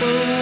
so